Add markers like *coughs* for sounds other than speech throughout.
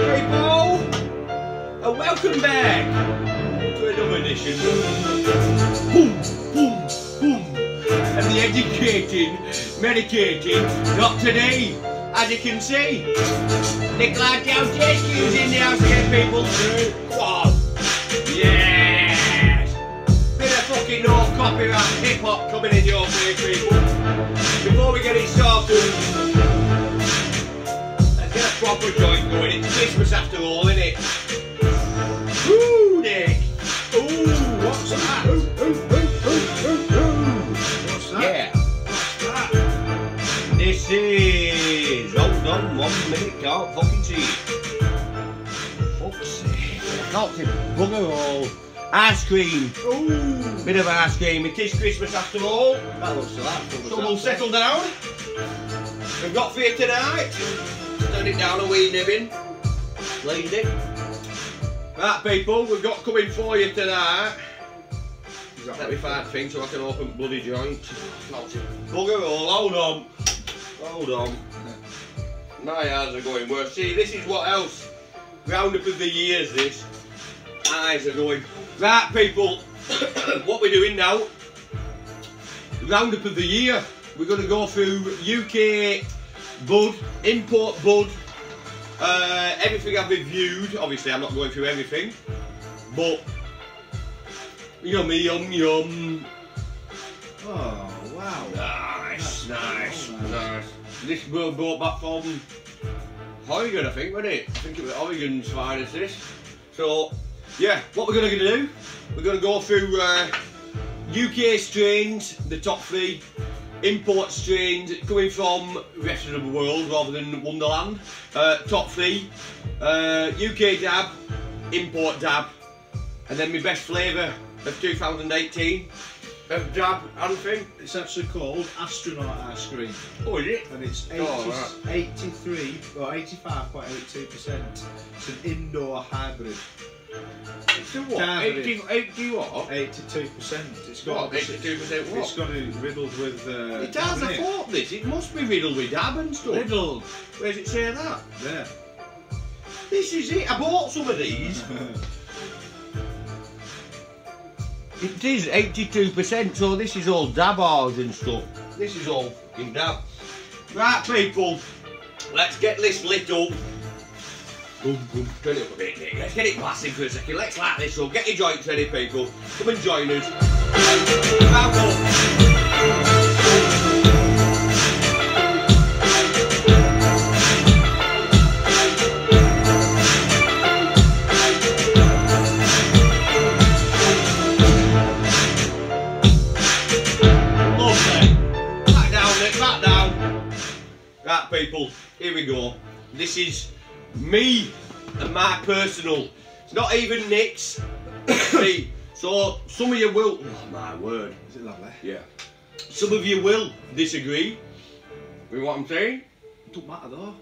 people, and welcome back to another edition. Boom, boom, boom. And the educating, medicating, Dr. D, as you can see. Nicola Ceausescu's in the house again, people. Wow. Yes! Bit of fucking no copyright hip hop coming in your way, people. Before we get it started, proper joint going. It's Christmas after all, isn't it? Woo, Nick! Ooh, what's that? Ooh, ooh, ooh, ooh, ooh, ooh. What's that? Yeah, What's that? this is. Hold on one minute, can't fucking see it. Fuck's sake. I can't see bugger all. Ice cream. Ooh, Bit of ice cream. It is Christmas after all. that looks delightful. So we'll settle down. We've got for you tonight. Turn it down a wee nibbin. Lady. Right, people, we've got coming for you tonight. Find things so I can open bloody joint. Bugger all, hold on. Hold on. My eyes are going worse. See, this is what else. Roundup of the years, this. Eyes are going. Right, people, *coughs* what we're doing now. Roundup of the year. We're going to go through UK bud, import bud, uh, everything I've reviewed. Obviously, I'm not going through everything, but yummy, yum, yum. Oh, wow. Nice, nice, nice. nice. This was brought back from Oregon, I think, wasn't it? I think it was Oregon's finest. This. So, yeah, what we're going to do? We're going to go through uh, UK strains, the top three, import strains coming from rest of the world rather than Wonderland. Uh, top three, uh, UK dab, import dab, and then my best flavour of 2018 of dab and thing. It's actually called astronaut ice cream, Oh, is it? and it's 80, Oh, right. 83 or 85.82%. It's an indoor hybrid. It's what? Carbonate. 80, 80 what? 82%. It's got What, 82% what? It's got it riddled with. Uh, It has, I thought this. It must be riddled with dab and stuff. Riddled. Where does it say that? There. This is it. I bought some of these. *laughs* It is 82%, so this is all dab bars and stuff. This is all fucking dab. Right, people, let's get this lit up. Boom, boom. Turn it up a bit. Let's get it blasting for a second. Let's light this up. Get your joints ready, people. Come and join us. Right, people, here we go. This is me and my personal. It's not even Nick's. *coughs* me. So, some of you will. Oh, my word. Is it lovely? Yeah. Some of you will disagree with what I'm saying. It don't matter though.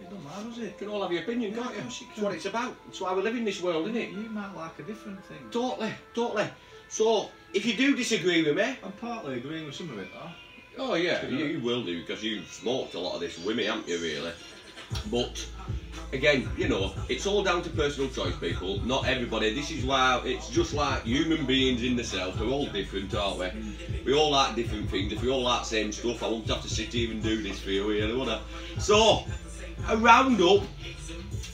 It don't matter, does it? You can all have your opinion, Yeah, can't you? That's what it's about. That's why we live in this world, isn't it? You might like a different thing. Totally, totally. So, if you do disagree with me, I'm partly agreeing with some of it though. Oh yeah, you, you will do because you've smoked a lot of this me, haven't you? Really, but again, you know, it's all down to personal choice, people. Not everybody. This is why it's just like human beings in themselves. We're all different, aren't we? We all like different things. If we all like the same stuff, I won't have to sit here and do this for you, really, would I? So, a roundup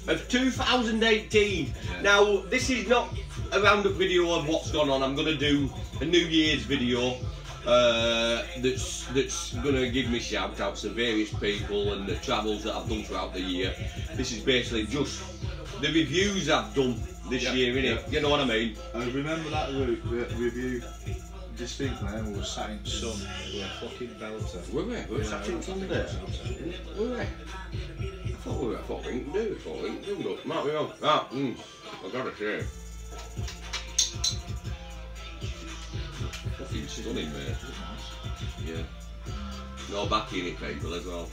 of 2018. Now, this is not a roundup video of what's gone on. I'm going to do a New Year's video uh, that's that's going to give me shout outs to various people and the travels that I've done throughout the year. This is basically just the reviews I've done this Yeah, year, innit? yeah. You know what I mean? I remember that re- re- review distinctly and we were sat in sun. We were fucking belter. Were we? Were we Yeah, sat in I sun there? it was in sun. Were we? I thought we were. I thought we didn't do. I thought we didn't do. Look, might be wrong. Ah, mm, I gotta say. Stunning, mate. Yeah. No back in it, people, as well.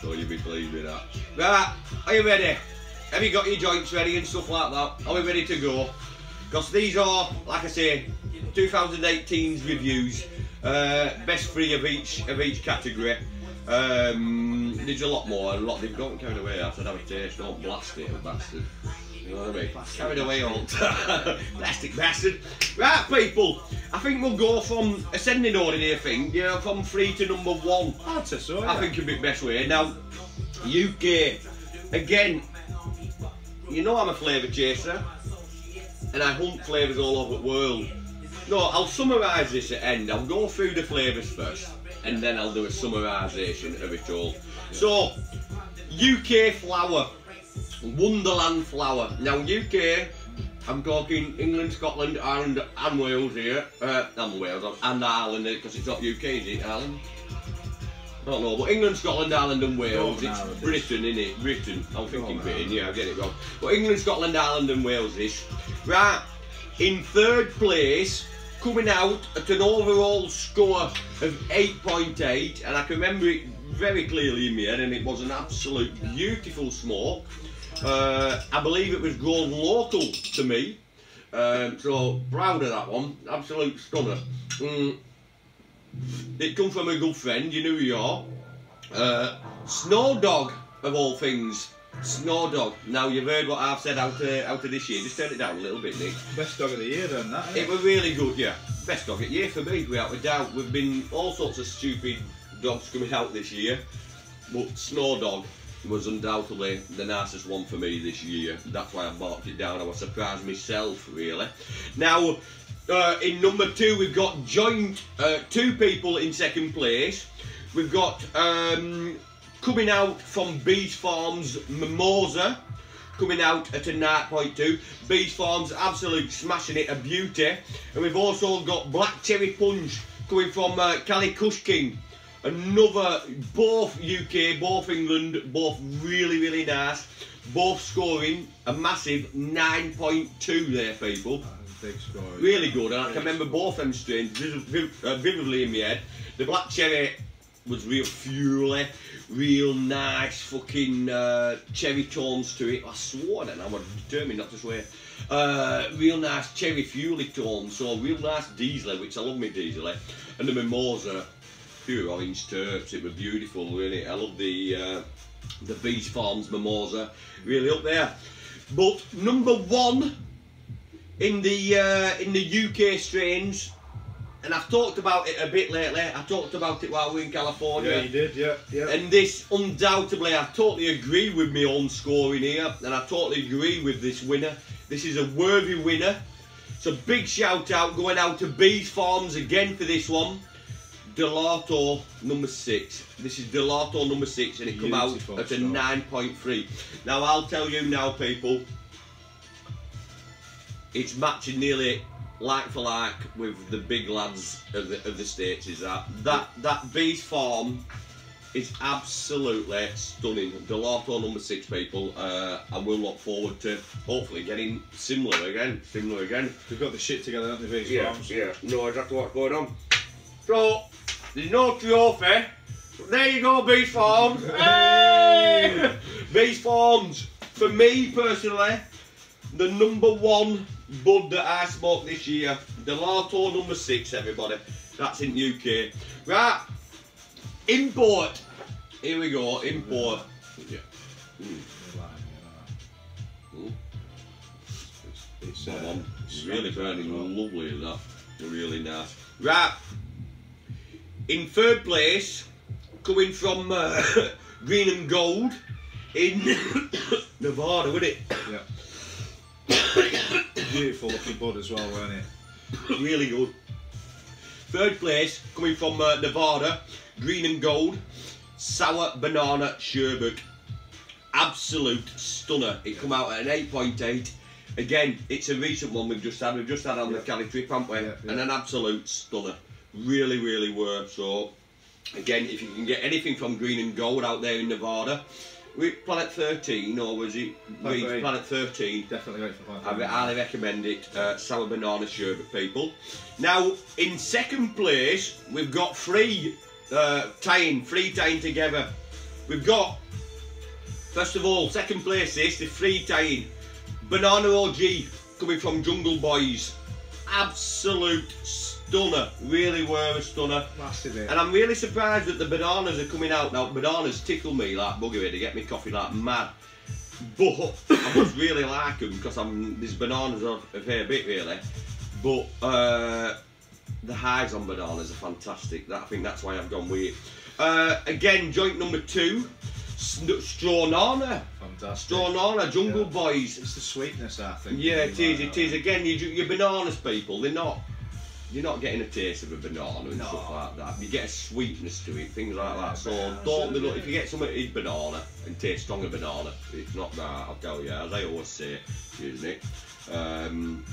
So you'll be pleased with that. Right, are you ready? Have you got your joints ready and stuff like that? Are we ready to go? Because these are, like I say, 2018's reviews. Uh, best three of each of each category. Um, there's a lot more. A lot they've got carried away. Have a taste. Don't blast it, bastard. You know what I mean? Carried away all. *laughs* Plastic bastard. Right, people. I think we'll go from ascending order here. Thing, you know, from three to number one. I'd say so. I yeah. think it'd be the best way. Now, UK, again, you know I'm a flavour chaser, and I hunt flavours all over the world. No, I'll summarise this at end. I'll go through the flavours first, and then I'll do a summarisation of it all. So, UK flour, Wonderland Flower. Now, UK, I'm talking England, Scotland, Ireland, and Wales here. Uh, and Wales, and Ireland, because it's not UK, is it, Ireland? I don't know, but England, Scotland, Ireland, and Wales. It's. Britain, innit? Britain. I'm thinking Britain, yeah, I get it wrong. But England, Scotland, Ireland, and Wales is. Right, in third place, coming out at an overall score of 8.8, and I can remember it very clearly in my head, and it was an absolute beautiful smoke. Uh, I believe it was grown local to me. Um, so proud of that one, absolute stunner. Mm. It come from a good friend, you know who you are. Uh, Snow Dog, of all things. Snow Dog. Now you've heard what I've said out of, out of this year. Just turn it down a little bit, Nick. Best dog of the year, then that. It Isn't was really good, yeah. Best dog of the year for me, without a doubt. We've been all sorts of stupid dogs coming out this year, but Snow Dog was undoubtedly the nicest one for me this year. That's why I marked it down. I was surprised myself, really. Now, uh, in number two, we've got joint uh, two people in second place. We've got um, coming out from Bees Farms Mimosa coming out at a 9.2. Bees Farms absolute smashing it, a beauty. And we've also got Black Cherry Punch coming from uh, King. Another, both UK, both England, both really, really nice. Both scoring a massive 9.2 there, people. Score. Really good, and I can remember both them strains uh, vividly in my head. The black cherry was real fuely, real nice fucking uh, cherry tones to it. I swore then, I was determined not to swear. Uh, real nice cherry fuely tones, so real nice diesel, which I love me diesel. And the mimosa, pure orange terps, it was beautiful, really. I love the uh, the Beach Farms mimosa, really up there. But number one in the uh, in the UK strains, and I've talked about it a bit lately. I talked about it while we were in California. Yeah, you did. Yeah, yeah. And this, undoubtedly, I totally agree with my own scoring here, and I totally agree with this winner. This is a worthy winner. So big shout out going out to Bees Farms again for this one. Delato number six. This is Delato number six, and it come out Beautiful at a nine point three. Now I'll tell you now, people. It's matching nearly like for like with the big lads of the of the states. Is that that that Bees Farm is absolutely stunning. Delato number six, people, uh, and we'll look forward to hopefully getting similar again. Similar again. They've got the shit together, haven't they, Bees Yeah, Farms? yeah, know exactly what's going on. So, there's no trophy. But there you go, Beast Farms. *laughs* Hey! Beast Farms, for me personally, the number one bud that I smoked this year. Delato number six, everybody. That's in UK. Right, import. Here we go, import. Yeah. Mm. Mm. It's, it's, uh, Really burning lovely that. Really nice. Right. In third place, coming from uh, *coughs* Green and Gold in *coughs* Nevada, would it? Yeah. *coughs* Beautiful looking bud as well, weren't it? really good. Third place, coming from uh, Nevada, Green and Gold, Sour Banana Sherbet. Absolute stunner. It come out at an 8.8. Again, it's a recent one we've just had. We've just had on the Yeah. Cali trip, haven't we? Yeah, yeah. And an absolute stunner. Really, really were. So, again, if you can get anything from Green and Gold out there in Nevada, we Planet 13 or was it Planet Reed- 13. Planet 13? Definitely for I Planet re- highly recommend it. Uh, sour banana sherbet, people. Now, in second place, we've got three uh, tying, three tying together. We've got, first of all, second place is the three tying. Banana OG coming from Jungle Boys. absolute stunner. Really were a stunner. Massive hit. And I'm really surprised that the bananas are coming out now. Bananas tickle me like buggery. They get me coffee like mad. But I must really like them because I'm these bananas are a fair bit really. But uh, the highs on bananas are fantastic. That, I think that's why I've gone with it. Uh, again, joint number two, Strawnana. Fantastic. Strawnana, Jungle Yeah. Boys. It's the sweetness, I think. Yeah, it is. It is. Again, you, your bananas people, they're not. You're not getting a taste of a banana and No. stuff like that. You get a sweetness to it, things like that. So Yeah, don't be absolutely. look if you get something that is banana and tastes stronger banana, it's not that. I'll tell you, as I always say, excuse me. Um,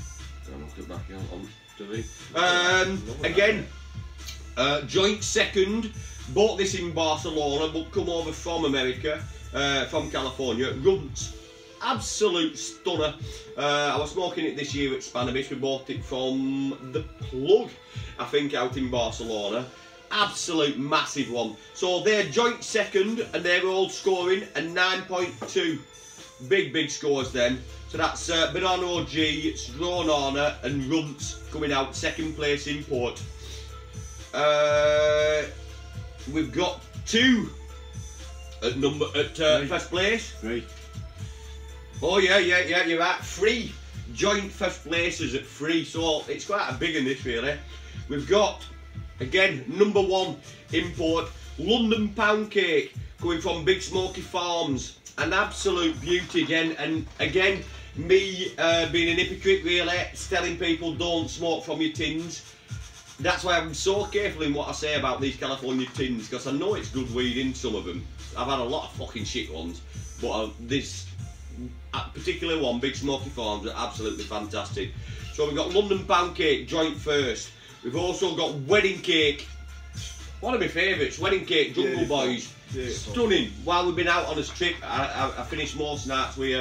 I'll look it back on, the. Um, again, uh, joint second. Bought this in Barcelona, but come over from America, uh, from California. Runt, absolute stunner. Uh, I was smoking it this year at Spanish. We bought it from the plug, I think, out in Barcelona. Absolute massive one. So they're joint second, and they're all scoring a 9.2. Big, big scores then. So that's uh, Banana OG, Strawnana, and Runt coming out second place in port. Uh, we've got two at number at uh, first place. Three. Oh yeah, yeah, yeah, you're right. Three joint first places at three, so it's quite a big in this really. We've got again number one import London pound cake going from Big Smokey Farms, an absolute beauty again. And again, me uh, being an hypocrite really, telling people don't smoke from your tins. That's why I'm so careful in what I say about these California tins because I know it's good weed in some of them. I've had a lot of fucking shit ones, but uh, this uh, particular one, Big Smokey Farms, are absolutely fantastic. So we've got London Pound Cake joint first. We've also got Wedding Cake. One of my favourites, Wedding Cake, Jungle Beautiful. Boys. Beautiful. Stunning. While we've been out on this trip, I, I, I finished more nights with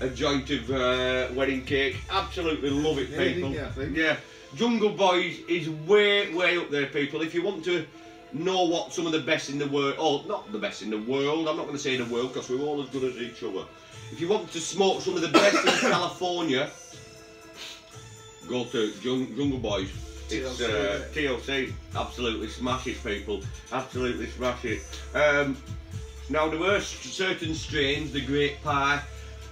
a, a joint of uh, Wedding Cake. Absolutely love it, people. think? Yeah. Jungle Boys is way, way up there, people. If you want to know what some of the best in the world, oh, not the best in the world, I'm not going to say in the world because we're all as good as each other. If you want to smoke some of the best in *coughs* California, go to Jung- Jungle Boys. It's uh, TLC. Absolutely smashes people. Absolutely smashes. it. Um, now there were certain strains, the Great Pie,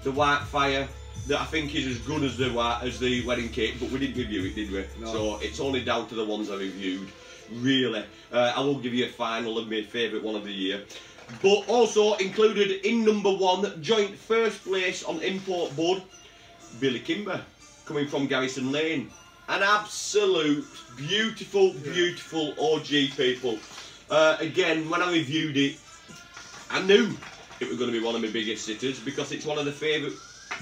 the White Fire, that I think is as good as the white as the wedding cake, but we didn't review it, did we? No. So it's only down to the ones I reviewed. Really, uh, I will give you a final of my favourite one of the year. But also included in number one, joint first place on import board, Billy Kimber, coming from Garrison Lane. An absolute beautiful, beautiful OG people. Uh, again, when I reviewed it, I knew it was going to be one of my biggest sitters because it's one of the favourite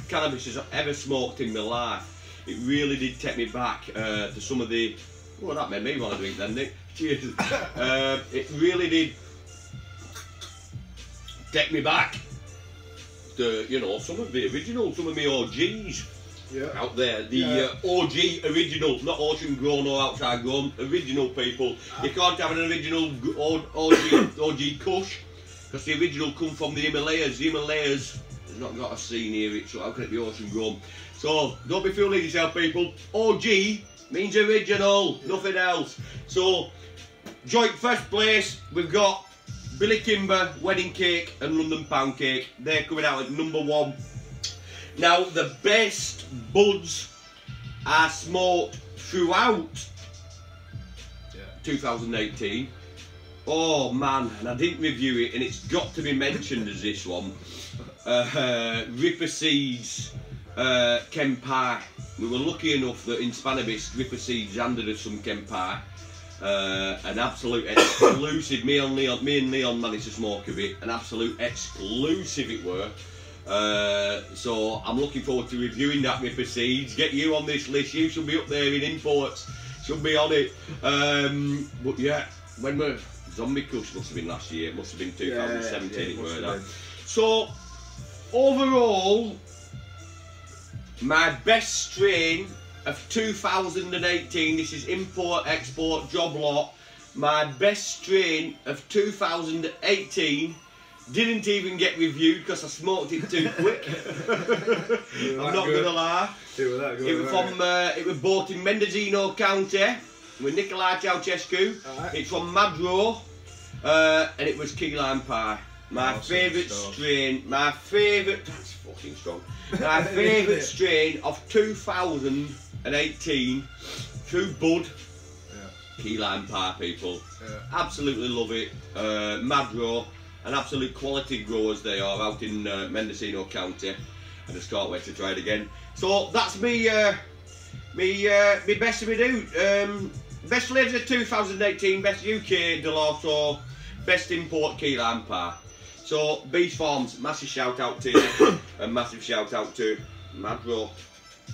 cannabises I've ever smoked in my life. It really did take me back uh, to some of the. Well, that made me want to drink then, Nick. Cheers. uh, it really did take me back to, you know, some of the original, some of my OGs Yeah. out there. The Yeah. uh, OG original, not ocean grown or outside grown, original people. You can't have an original OG, OG *coughs* Kush because the original come from the Himalayas. The Himalayas has not got a sea near it, so how can it be ocean grown? So don't be fooling yourself, people. OG means original, nothing else. So joint first place, we've got Billy Kimber, Wedding Cake, and London Pound Cake. They're coming out at number one. Now, the best buds I smoked throughout Yeah. 2018. Oh man, and I didn't review it, and it's got to be mentioned as this one. Uh, Ripper Seeds, uh, Kempai. We were lucky enough that in Spannabis, Ripper Seeds handed us some Kempai. Uh, an absolute exclusive. *coughs* Me and Leon, me and Leon managed to smoke of it. An absolute exclusive it were. Uh, so I'm looking forward to reviewing that Ripper Seeds. Get you on this list. You should be up there in imports. Should be on it. Um, but yeah, when we're Zombie Kush must have been last year. It must have been 2017. Yeah, yeah, it were have that. been. So overall, my best strain of 2018. This is import export job lot. My best strain of 2018 Didn't even get reviewed because I smoked it too quick. *laughs* *laughs* I'm not good. gonna lie. You were good, It was from uh, it was bought in Mendocino County with Nikolai Ceausescu. Alright. It's from Madro, uh, and it was key lime pie. My favourite strain, my favourite, that's fucking strong. My *laughs* favourite strain of 2018 through Bud, Yeah. key lime pie people. Yeah. Absolutely love it. Uh, Madro, an absolute quality growers they are out in uh, Mendocino County. I just can't wait to try it again. So that's me, uh, me, uh, me best of me do. Um, best flavours of 2018, best UK Delorto, best import key lime pie. So Beast Farms, massive shout out to you, *coughs* and massive shout out to Madro,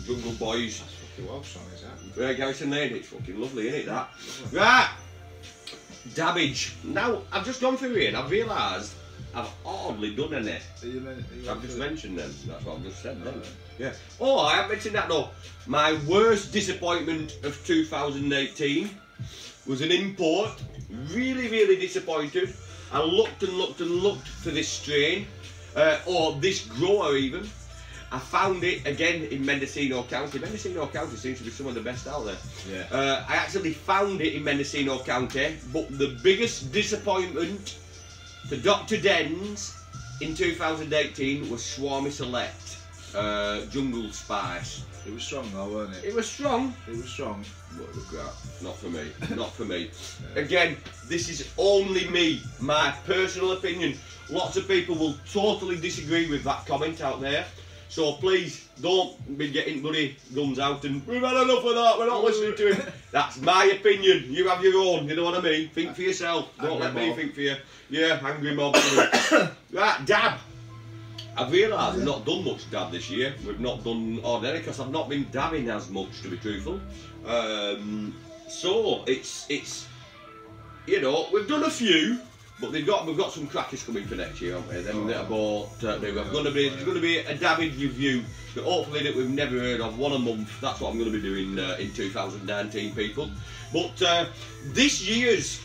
Jungle Boys. Well song, is that? Uh, Garrison Lane, it's fucking lovely, isn't it? That right. Damage. Now I've just gone through here and I've realised I've hardly done any. Are you are you I've just men- mentioned them. That's what I've just said. Then. Yeah. Oh, I haven't mentioned that though. My worst disappointment of 2018 was an import. Really, really disappointed. I looked and looked and looked for this strain, uh, or this grower even. I found it again in Mendocino County. Mendocino County seems to be some of the best out there. Yeah. Uh, I actually found it in Mendocino County, but the biggest disappointment for Dr. Denz in 2018 was Swami Select uh, Jungle Spice. It was strong though, wasn't it? It was strong, It was strong. but look at that. Not for me. Not for me. *laughs* Again, this is only me, my personal opinion. Lots of people will totally disagree with that comment out there. So please don't be getting bloody guns out and we've had enough of that, we're not listening to him. *laughs* That's my opinion. You have your own, you know what I mean? Think for yourself. Don't Angry let me think for you. Yeah, angry mob. *coughs* right, dab. I've realised we've not done much dab this year. We've not done ordinary because I've not been dabbing as much, to be truthful. Um, so it's it's you know we've done a few, but they've got we've got some crackers coming for next year, haven't we? Then that I bought. Uh, there's going to be there's going to be a dabbing review that hopefully that we've never heard of, one a month. That's what I'm going to be doing uh, in 2019, people. But uh, this year's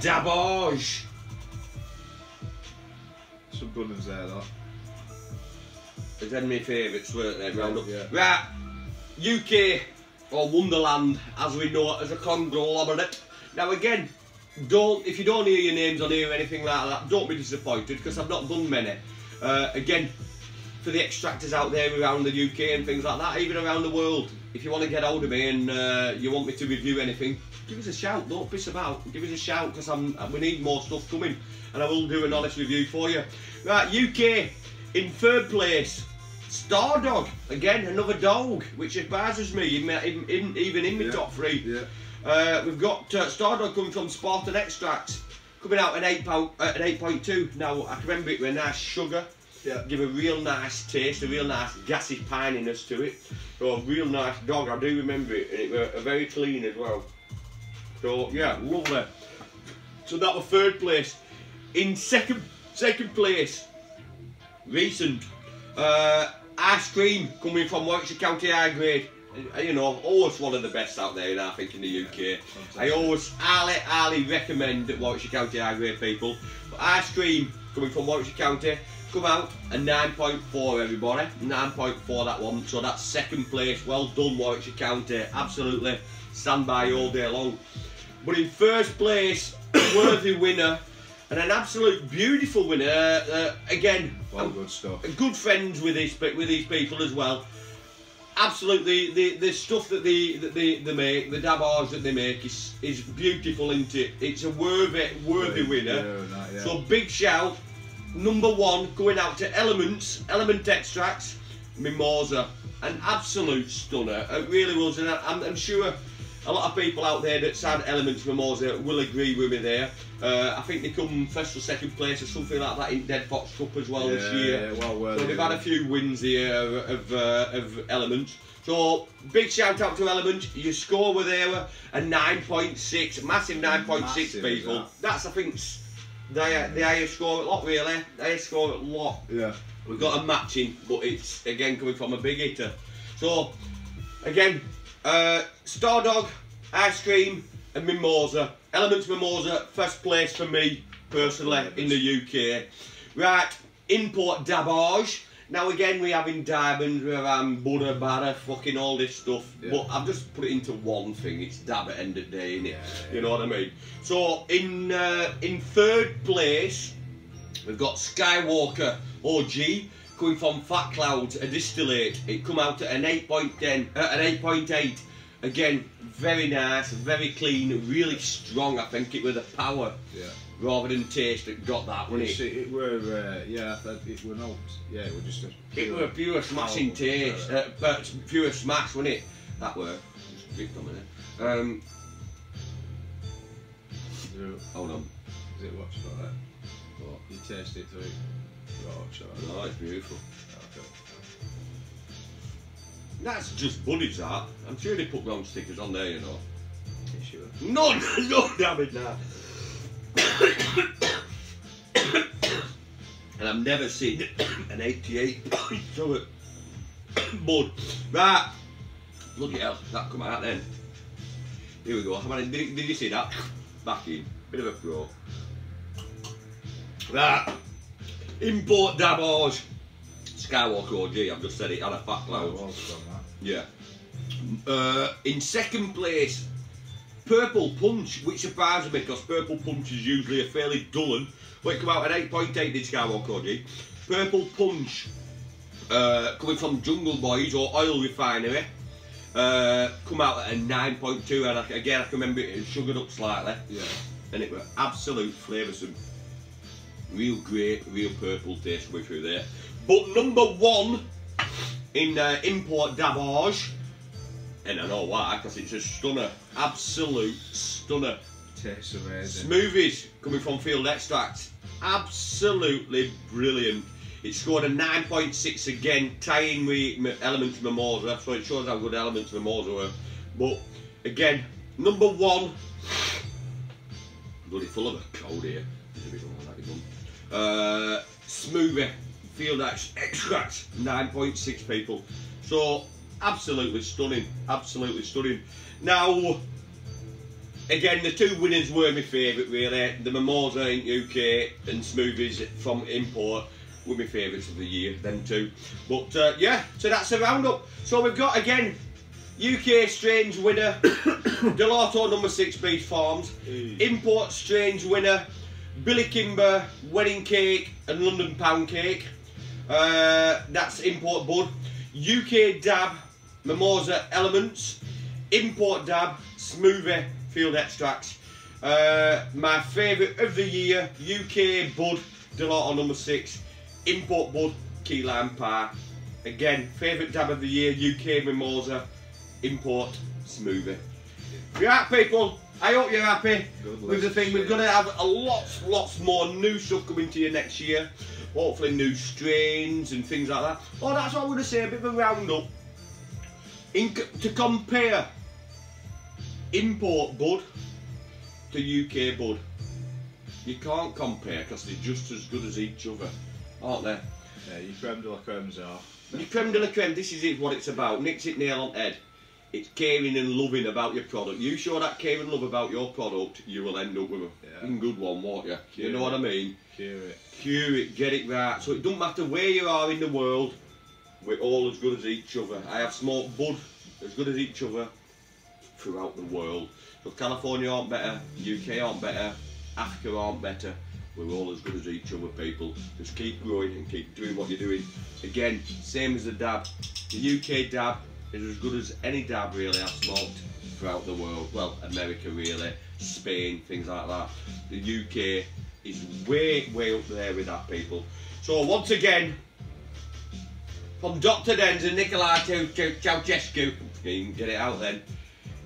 dabbage. Some good ones there though. It's of my favourites, weren't they? Round up. Yeah. Right, UK or Wonderland, as we know it as a conglomerate. Now again, don't if you don't hear your names on here or anything like that, don't be disappointed because I've not done many. Uh, again, for the extractors out there around the UK and things like that, even around the world, if you want to get hold of me and uh, you want me to review anything, give us a shout. Don't piss about. Give us a shout because I'm we need more stuff coming, and I will do an honest review for you. Right, UK in third place. Star Dog, again, another dog, which surprises me, in, my- in, in, even in my Yeah. top three. Yeah. Uh, we've got uh, Stardog coming from Spartan Extracts, coming out at eight pound, uh, at eight point two. Now I can remember it with a nice sugar, Yeah. give a real nice taste, a real nice gassy pininess to it. So a real nice dog. I do remember it, and it was uh, very clean as well. So yeah, lovely. So that was third place. In second second place, recent uh, ice cream coming from Warwickshire County High Grade. Uh, You know, always one of the best out there, I think, in the UK. I always highly, highly recommend Warwickshire County High Grade people. But ice cream coming from Warwickshire County, come out a 9.4 everybody. 9.4 that one. So that's second place. Well done, Warwickshire County. Absolutely stand by all day long. But in first place, *coughs* worthy winner and an absolute beautiful winner. Uh, uh, again, Well, good stuff. good friends with these with these people as well. Absolutely, the the stuff that they that they, they make, the dabars that they make is is beautiful, isn't it? It's a worthy worthy winner. Yeah, yeah. So big shout, number one going out to Elements, Element Extracts, Mimosa, an absolute stunner. It really was, and I- I'm, I'm sure a lot of people out there that had Elements Mimosa will agree with me there. Uh, I think they come first or second place or something like that in Dead Fox Cup as well this year. yeah, well worthy, so they've had a few wins here of uh, of Elements. So big shout out to Elements. Your score were there a 9.6, massive 9.6 people. that? That's I think the the highest score a lot really. The highest score a lot. Yeah. We've got a matching, but it's again coming from a big hitter. So again, uh, Stardog, Ice Cream, and Mimosa. Elements Mimosa, first place for me personally in the UK. Right, import dabage. Now again, we're having diamonds, we're having butter, batter, fucking all this stuff. Yeah. But I've just put it into one thing. It's dab at end of the day, innit? Yeah, yeah, You know what I mean? So in uh, in third place, we've got Skywalker OG coming from Fat Clouds, a distillate. It come out at an 8.10, uh, an 8.8. Again, very nice, very clean, really strong. I think it with the power Yeah. rather than taste that got that, wasn't It's, it? it were, uh, yeah, it were not, yeah, it were just a It were a pure smashing taste, uh, but pure smash, wasn't it? That were. Just drink a minute. Um, hold on. Is it what's got that? Oh, You taste it through. Shall no, it's beautiful. Okay. That's just buddies, that. I'm sure they put round stickers on there, you know. You sure? No, no, damn it, now. and I've never seen an 88 point to it. *coughs* Bud. Right. Look at hell, that come out then. Here we go. How many, did, did you see that? Back in. Bit of a pro. Right. Import dabage. Skywalker OG, I've just said it, had a fat cloud. well. Yeah. Uh, in second place, Purple Punch, which surprises me because Purple Punch is usually a fairly dull one. Well, it come out at 8.8 did Skywalker OG. Purple Punch, uh, coming from Jungle Boys or Oil Refinery, uh, come out at a 9.2 and I, again I can remember it was sugared up slightly Yeah. and it was absolute flavoursome. Real great, real purple taste coming through there. But number one in uh, import Davage, and I know why, because it's a stunner, absolute stunner. Tastes amazing. Smoothies coming from Field Extracts, absolutely brilliant. It scored a 9.6 again, tying with Elements Mimosa, so it shows how good Elements Mimosa were. But again, number one, bloody full of a cold here. There's a bit more like it done. Uh, smoothie, Field Ex- Extracts, 9.6 people. So absolutely stunning, absolutely stunning. Now, again, the two winners were my favourite really. The Mimosa in UK and Smoothies from import were my favourites of the year, them two. But uh, yeah, so that's a roundup. So we've got again UK Strange winner, *coughs* Delato number six Beach Farms. Import Strange winner, Billy Kimber Wedding Cake and London Pound Cake. Uh, that's import bud. UK Dab Mimosa Elements. Import Dab Smoothie Field Extracts. Uh, my favourite of the year, UK Bud Delato number six. Import Bud Key Lime Pie. Again, favourite dab of the year, UK Mimosa. Import Smoothie. Right, people. I hope you're happy Good with the thing. We're going to have a lots, lots more new stuff coming to you next year. Hopefully, new strains and things like that. Oh, that's what I'm going to say. A bit of a roundup. In, to compare import bud to UK bud, you can't compare because they're just as good as each other, aren't they? Yeah, your creme de la cremes are. Your creme de la creme, this is it, what it's about. Nicks it nail on head. It's caring and loving about your product. You show that care and love about your product, you will end up with a Yeah. good one, won't you? You Yeah. know what I mean? Cure it. Cure it, get it right. So it doesn't matter where you are in the world, we're all as good as each other. I have smoked bud as good as each other throughout the world. So California aren't better, UK aren't better, Africa aren't better. We're all as good as each other, people. Just keep growing and keep doing what you're doing. Again, same as the dab. The UK dab is as good as any dab really I've smoked throughout the world. Well, America really, Spain, things like that. The UK is way, way up there with that, people. So once again, from Dr. Denz and Nikolai Ceau- Ceau- Ceausescu, you can get it out then.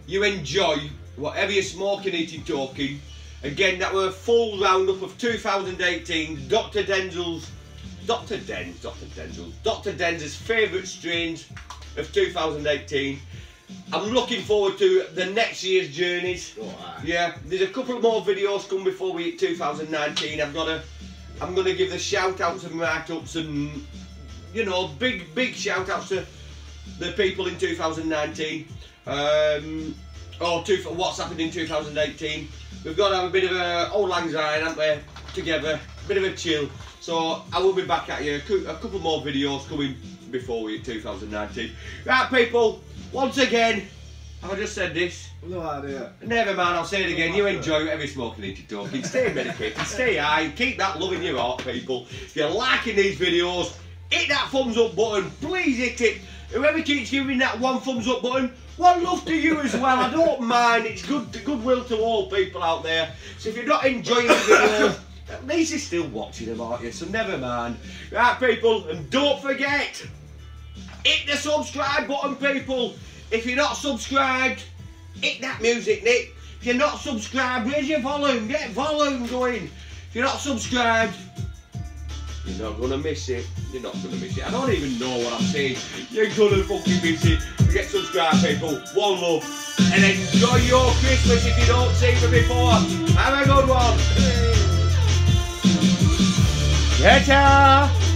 You enjoy whatever you're smoking, eating, talking. Again, that were a full roundup of 2018 Dr. Denzel's, Dr. Denz, Dr. Denzel's, Dr. Denz's favourite strains of 2018. I'm looking forward to the next year's journeys. Oh. Yeah, there's a couple more videos coming before we hit 2019. I've got to, I'm going to give the shout outs and write ups and, you know, big, big shout outs to the people in 2019. Um, or two, what's happened in 2018. We've got to have a bit of a auld lang syne, haven't we? Together, bit of a chill. So I will be back at you. A couple more videos coming before we hit 2019. Right, people. Once again, have I just said this? No idea. Never mind, I'll say it again. You enjoy whatever smoking into talking. Stay medicated, stay high, keep that love in your heart, people. If you're liking these videos, hit that thumbs up button. Please hit it. Whoever keeps giving that one thumbs up button, one love to you as well. I don't mind. It's good goodwill to all people out there. So if you're not enjoying the videos, at least you're still watching them, aren't you? So never mind. Right, people, and don't forget, hit the subscribe button, people. If you're not subscribed, hit that music, Nick. If you're not subscribed, raise your volume. Get volume going. If you're not subscribed, you're not gonna miss it. You're not gonna miss it. I don't even know what I'm saying. You're gonna fucking miss it. Get subscribed, people. One love. And enjoy your Christmas if you don't see me before. Have a good one. Ta-ta.